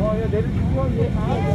어, 야, 내려주고, 얘. 아,